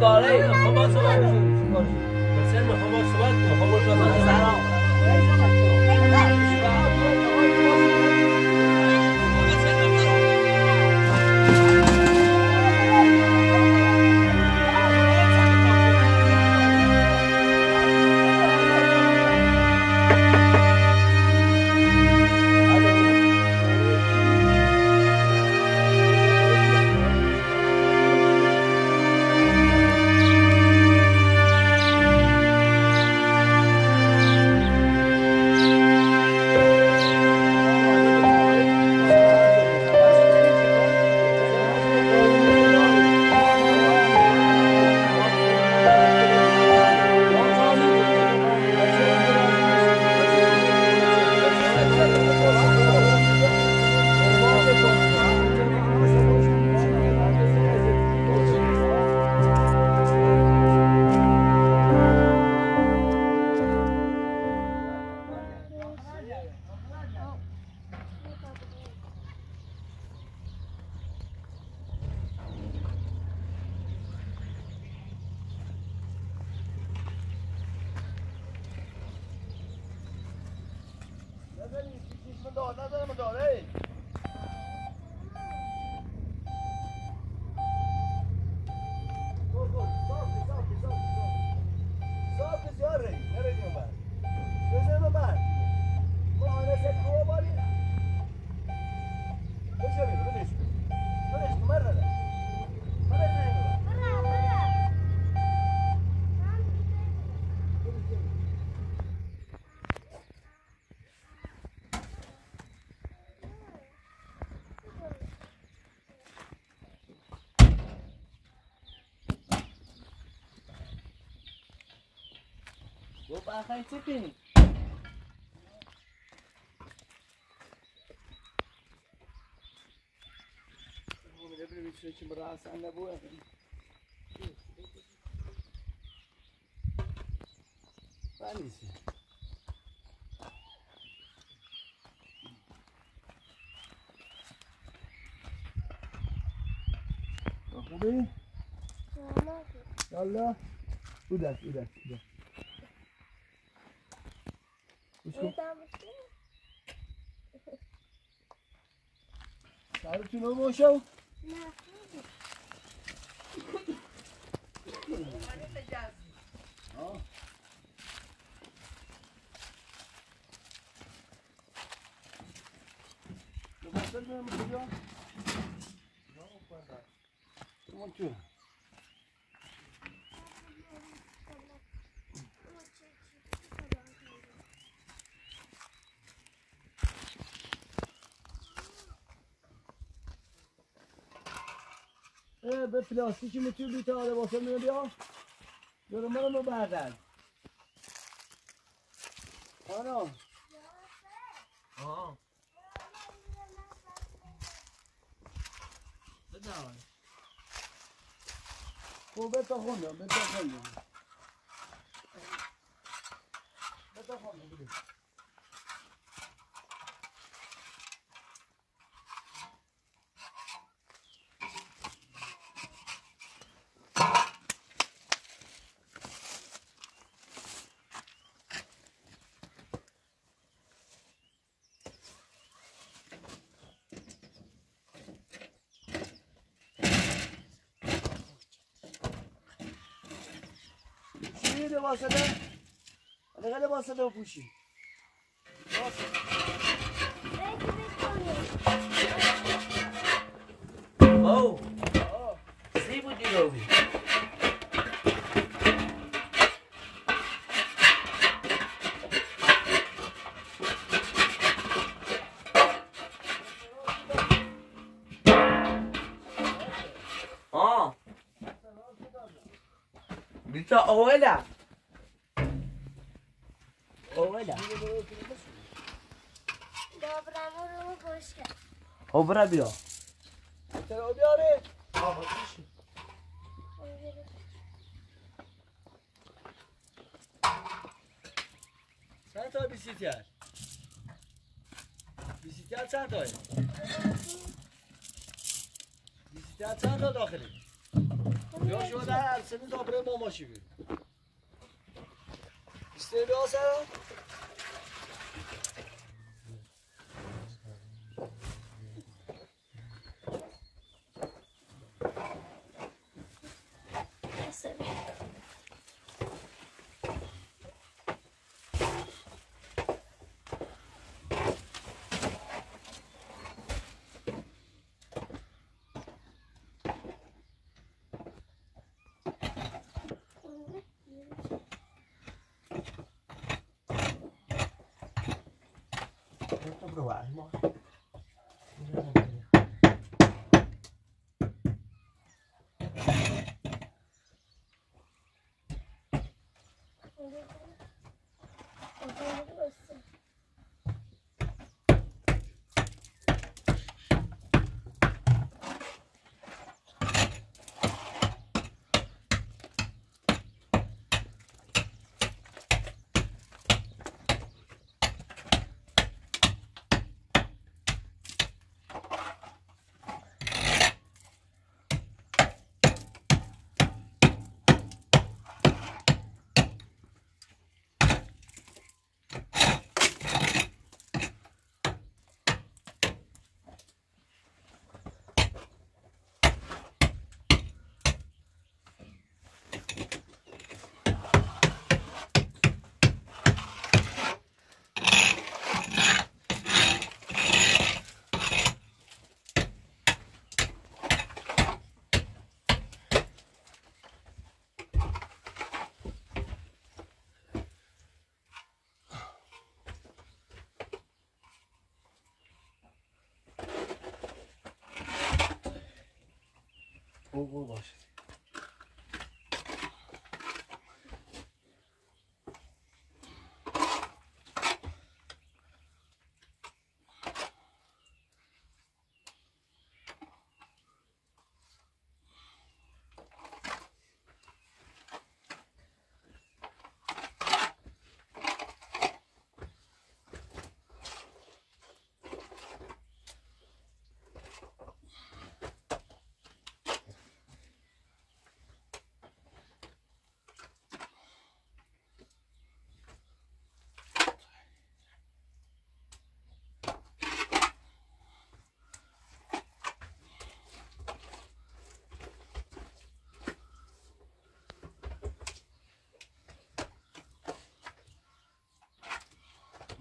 کاره خب با صحبت بسیار می‌خوام با صحبت می‌خوام با صحبت گفت آخه چه کنی؟ خوبی؟ یالا بودک بودک بودک گوش کن سرتون رو باشو آه. دو بسته برم کجا؟ Come tu. به پلاستیکی می‌تونی بیتا آده واسه میره بیا منو رو بردن آنا آه. بدار خب بتا خوندم بتا خوندم بتا خوندم بده چی لباسه ده؟ حالا لباسه ده پوشی او سی بودی رو بی آه بیتا اولا اولا دابرمو رو خوش کرد اوبرا بیا چرا بیاره؟ چند تا بیسیتر؟ بیسیتر چند تاه؟ در چند تا داخلی یا شده هر سنی دابره ما ماشی بید استیلی ها سرم Bol bol bağışlasın.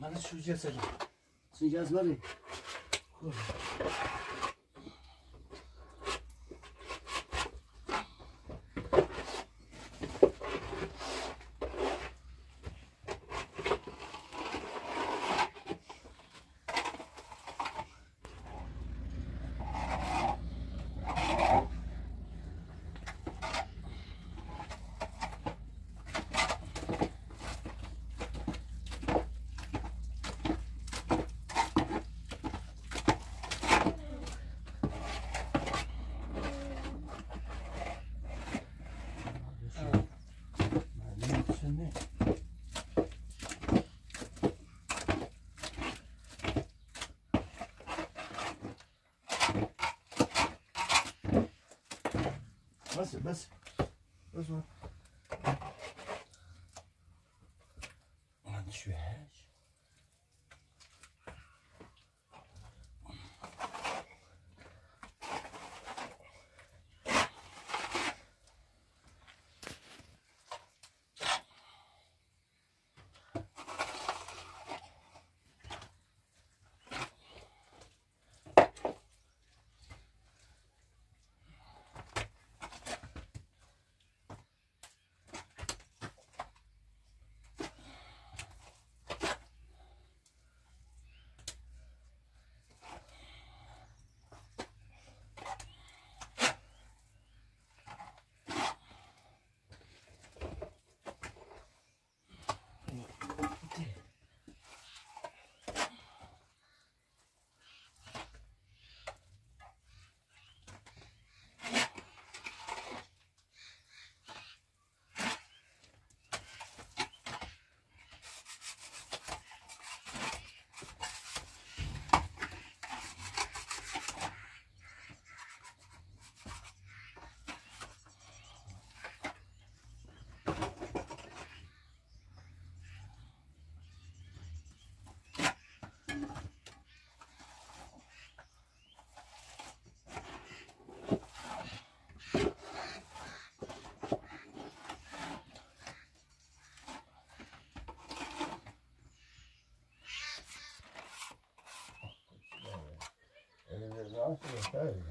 من شوجه سجا سوجه از بری 玄学 Nossa, sério.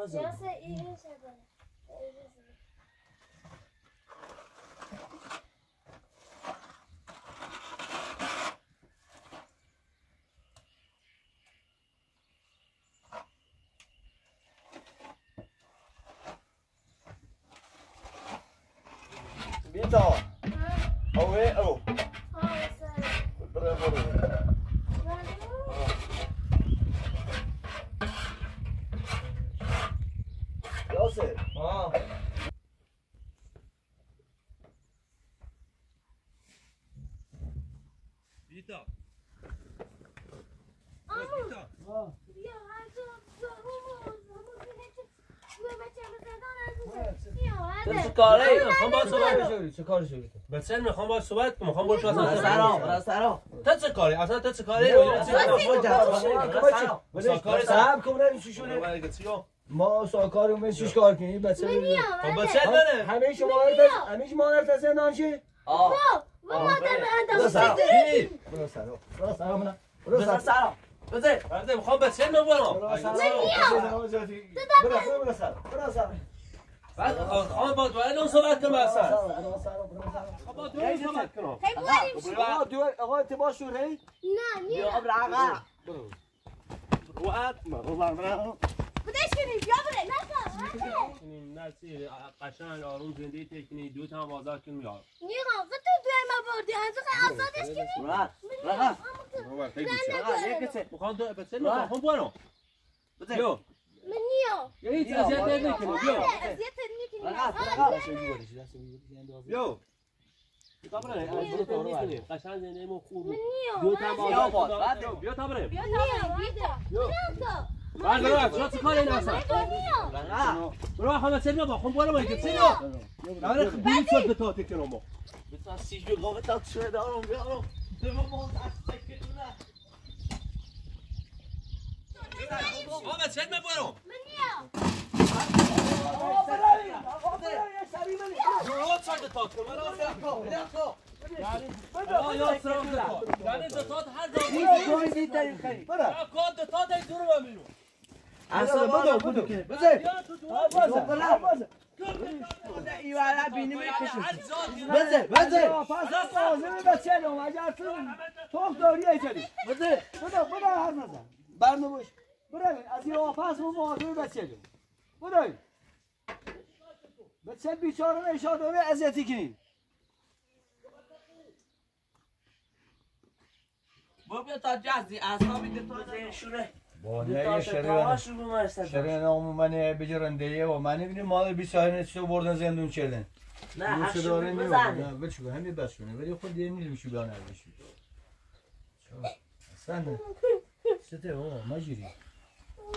我是医生的。چه کاری می‌خوام با صحبت شوری چه کار شوری بسن می‌خوام با صحبت کنم. می‌خوام باش اصلا سلام، سلام. تو چه کاری؟ اصلا تو چه کاری؟ کار؟ صاحب کن چی شوری ما ساکار اومد چیش کار کنی بچه Ya بچه. داره. همه شما عرف همه شما عرف از زندان چی؟ آه. De. برو سلام سلام برو سلام نه برو سلام سلام. بذار. بعد می‌خوام بچه سلام برو سلام. برو سلام برو سلام بعد خواهم با دوائل اون صحبت کنم اصلا برو برو با دوائل صحبت کنم bu herif. آقا دو آقا اتباع شور هی Ne niye? يا ابن عقا. Budeş günü ya bre nasıl? Hadi. کنیم نسی قشنگ آروم زندگی تکنی دو تا بازار کنیم یا Niye kanka tu duyma bordi? Azıcık azadış kimi? راحت. راحت. بابا خیلی راحت. يكسر. می‌خوام تو بچه می‌خوام بذار. بیا? یه هیچ اذیت نکنی بیا etmek راحت. Hadi. بیا تا برم اذیت نکنی قشنگ زندگیمون خوب Ben niye? دو تا بیا. بعد. بیا تا Ben niye? بیا Nasıl? بعد چه کاری نسا Ben niye? راحت. برو همه چه بیا خب برو مگه چه بیا آره خیلی شد تا تکنم بذار سیج بگو بذار شده دارم بیارم. بابا دست تکتونه. بابا چه برم Ben niye? برو چه تا کنم آه یا سلام یعنی دو تا هر جا برو اصلا بدو بدو بزن یا تو دو بازه بازه ایوالا بینی می‌کشم. هر جا بذار بذار. پس لازمه بچه نام اگر تو توف داری از مو مواظب بچه برو بچه بیچاره نشاد و اذیتی کنی. بابا تا جزی اصابی تو زیرشونه. با تا تکاهاشو بمرسد. شرین نام من بجرنده یه و من ببینیم مال 20 چه بردن زندون چردن نه داره بزنه. نه بچه همین بس کنه. ولی خود دیگه میریم شو بیان بشی اصلا سته بابا مجری.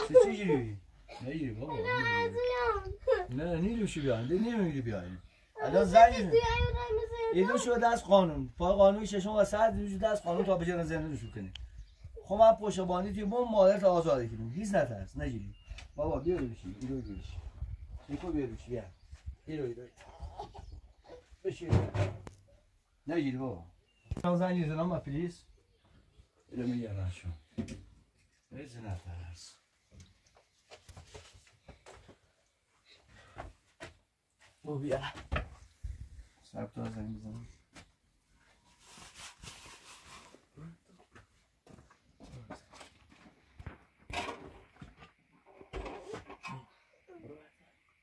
چه چی جری نجری بابا نه نیریم شو بیان دیگه نمیری بیان الان زنگ ایدو شو دست قانون پای قانون ششم و صد روز دست قانون تا بجرن زندون شو کنی خب من پشت بانی توی مادر تا آزاده کنیم هیچ نترس نجری بابا بیا بشی ایرو بشی نیکو بیا بشی بیا ایرو ایرو بشی نگیر بابا من زنگ می‌زنم ما پلیس اینو میگردن شو هیچ نترس او بیا. سب تا زنگ می‌زنم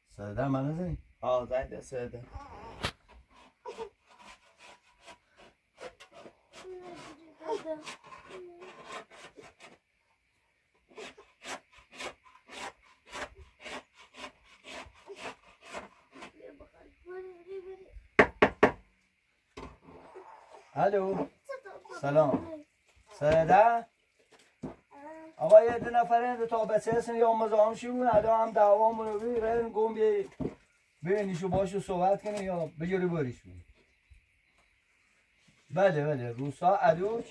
سرده من نزنی آه زنگ سرده. الو سلام. سرده آقا یه دو نفره دو تا بچه هستن یا مزاحم شون الان هم دعوامون رو بیرن گم بی بینیشو باشو صحبت کنه یا بجوری بریش بله بله روسا عروج.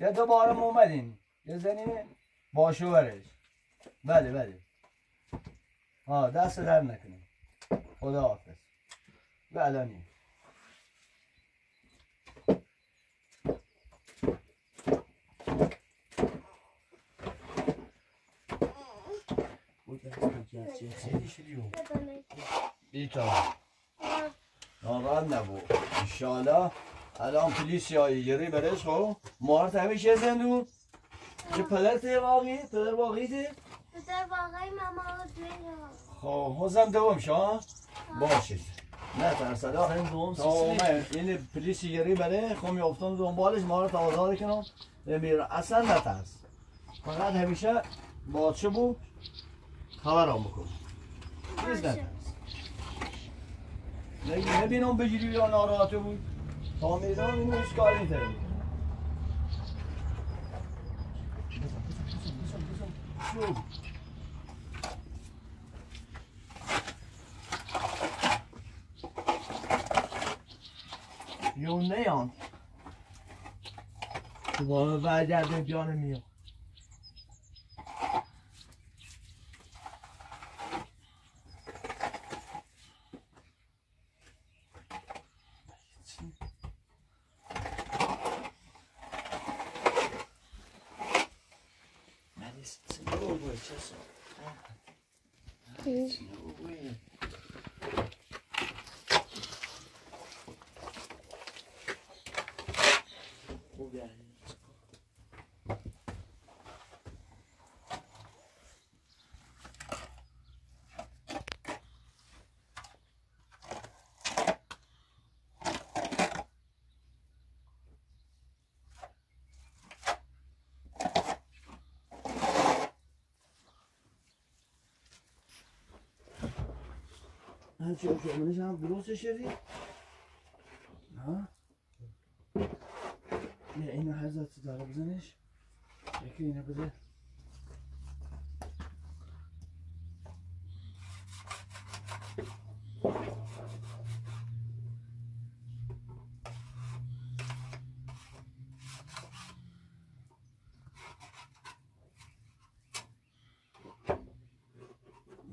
یه دو بارم اومدین. یه زنی باشو برش بله بله. ها دست در نکنه خدا حافظ. بله نیم بیتا. ناراحت نبود انشالله الان پلیس یا یری برش خب؟ مارت همیشه زندون. چه پدر واقعی؟ پدر واقعی ته؟ پدر واقعی ماما خب حوزم دوم شا باشید نه ترس الان این دوم اومد این پلیس یری بره خب میافتم دنبالش مارت آزاد کنم میره اصلا نترس. فقط همیشه بادشه بود خبرم بکن. چیز نترس. نگی نبینم بگیری یا ناراحته بود. تا میرم اینو هیچ کاری نیتره یون نیان تو با برگرده بیانه میاد نه چه شاملش هم درست شدی؟ نه؟ یه اینو حضرت داره بزنش یکی اینو بده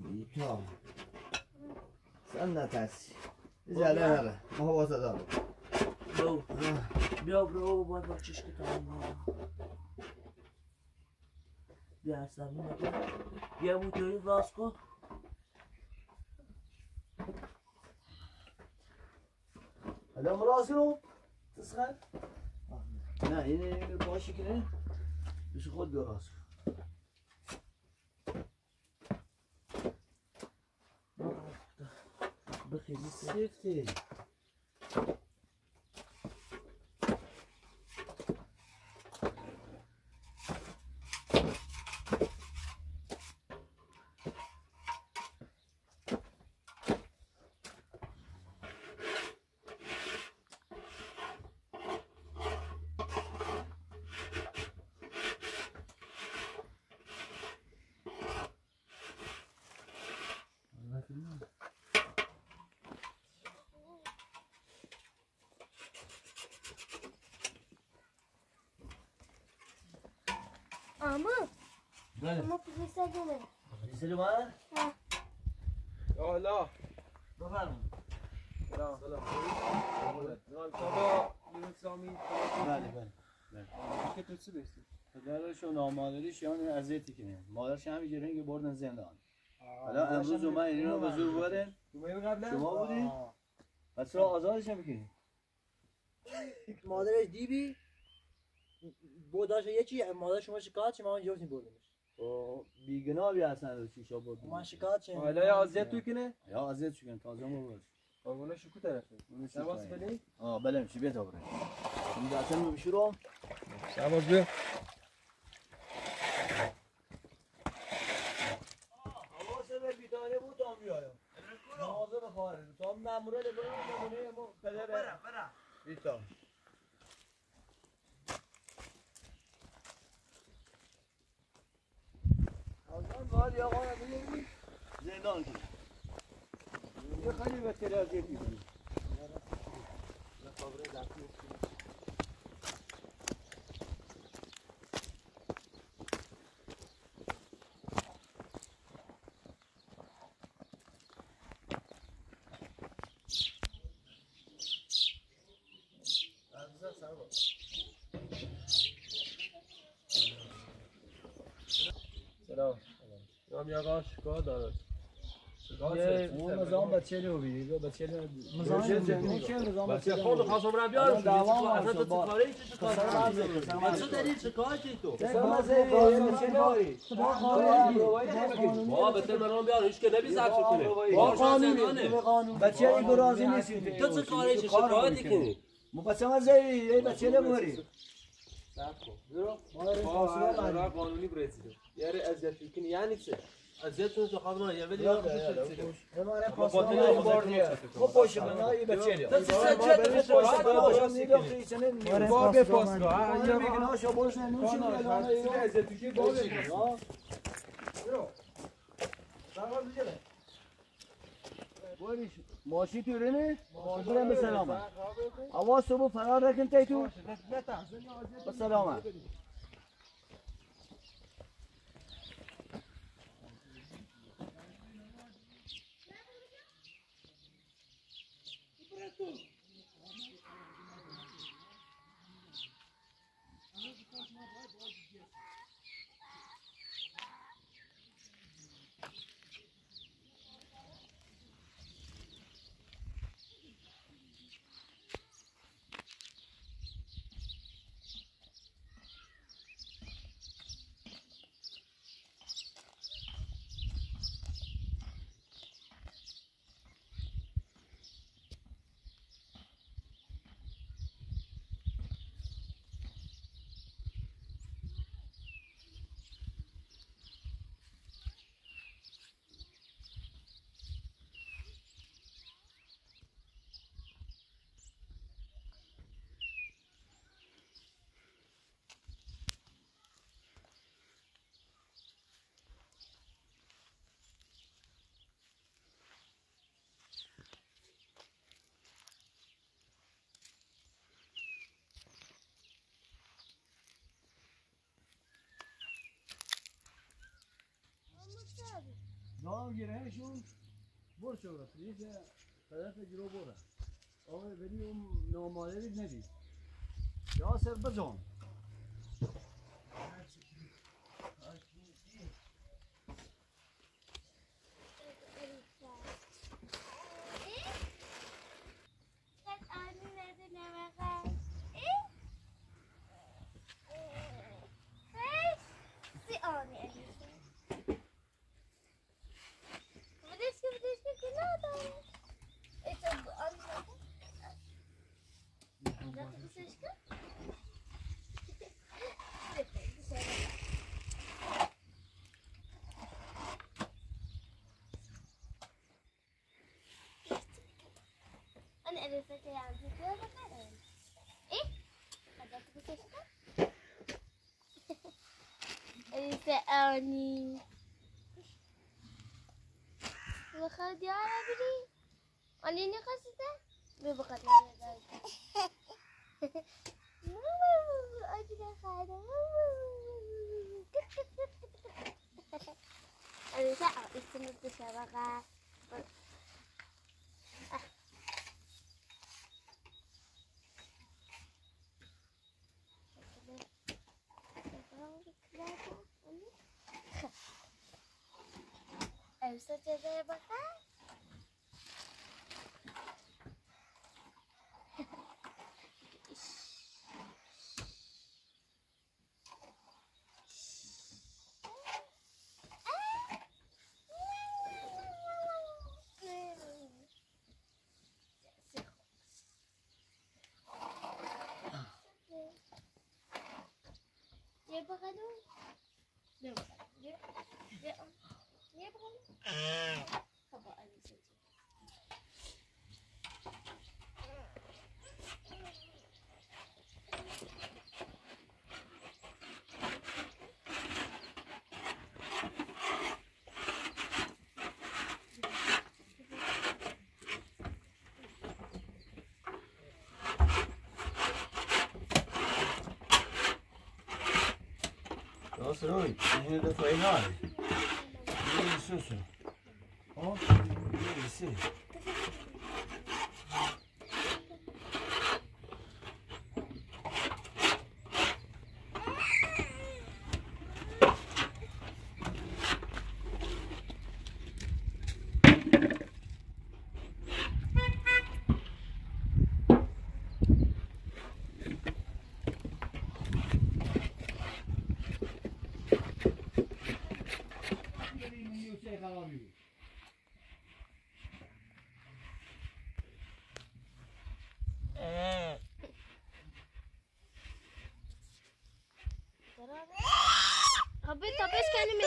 بیتا نترسی زله نره ما واسه دارم. برو. بیا برو باید با چشک تمام بیا عصبی نکن بیا موتوری باز کن حالا کنم تسخن. نه این باشی که نه. بشه خود براز begin te. داره سری من حالا بفرمایید. سلام. سلام. بابا اسلامی بله بله که تو چی بستی پدرش و نامادریش یعنی اذیتی کنه مادرش همین رنگ بردن زندان. حالا امروز اومد اینا به زور بردن شما بودی؟ پس را آزادش هم می‌کنی مادرش دیبی؟ بوداش یه چی مادر شما شکایت چی؟ ما اینجا بودیم و بیگناه بی اصلا رو چیشا بود من شکایت چی حالا یا اذیت تو کنه یا اذیت شکن تازه ما بود قربون شکو طرفه. شباس بلی آه بله میشه بیت آبره این دستم رو بشورم شباس بیا. حواسه به بیدانه بود تا بیایم نمازه بخواره. تا مموره لبنان نمونه ما پدر برم برم بیتا بیا آقا زندان کن یه خیلی به تلازی بیدی سلام نام یاقاش کار دارد اون نظام بچه رو بیدی بچه رو نظام بچه خود رو خواستم برم بیارم دعوا اصلا تو کاری چه کار مزه، داری. چه چه کاری تو با بهتر من رو بیار هیچ که نبی زرد کنه با زندانه بچه ای برازی نیستی تو چه کاری چه شکایتی کنی مو بچه ما زی ای بچه نموری را قانونی برسید یاری اذیت کنی یعنی چه اذیت کنی تو خانم یه ولی یا خب پاش من ای بچه لیا تو چه چه تو پاش چه پاش چه میگم خیلی باب پاسگاه میگن آشا برش نمیشه ماشی تو رنه برم به سلامت آواز صبح فرار رکن تی تو به سلامت نام گیرهشون بر شد پلیس طرف جلو بره آقا ولی اون نامادری ندید. یاسر بزن. أنا أنا فاكرة عن فكرة بقى إيه؟ حضرتك بتشتغل؟ سألني وخد يا ربي أنا نقصته ببقت لي أجل I'm such a bad bye. Nasıl oğlum? Yine de koyun abi. Ne istiyorsun? 어? 어 이게 있어.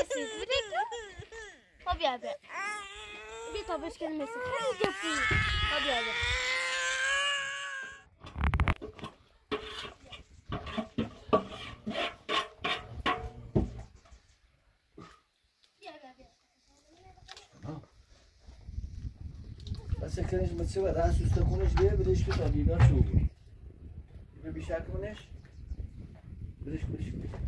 Neredesiniz? Bir dakika. Abi abi. Bir tabaş gelmesin. Hadi yapayım. Abi abi. Să crești mățiva, dar sus te cunoști de ea, vedeți cât a vinat și Iubiți acum nești? Vedeți cât și cât.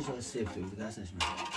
以上にセーフということで明しましょ